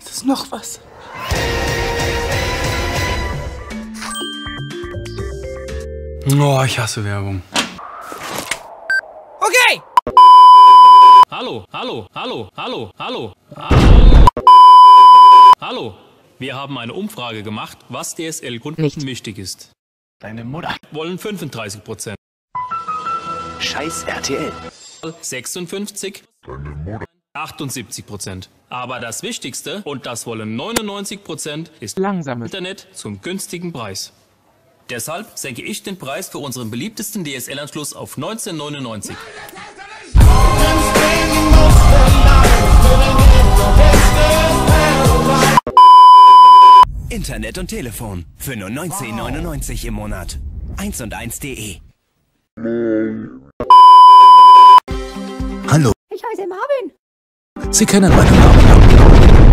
Ist das noch was? Oh, ich hasse Werbung. Okay! Hallo, hallo, hallo, hallo, hallo, hallo. Hallo. Wir haben eine Umfrage gemacht, was DSL-Kunden Nicht. wichtig ist. Deine Mutter. Wollen 35 Prozent. Scheiß RTL. 56. 78 Prozent. Aber das Wichtigste, und das wollen 99 Prozent, ist Langsames. Internet zum günstigen Preis. Deshalb senke ich den Preis für unseren beliebtesten DSL-Anschluss auf 1999. Internet und Telefon für nur 19,99 im Monat. 1 und 1.de. Hallo, Ich heiße Marvin. Sie kennen meinen Namen.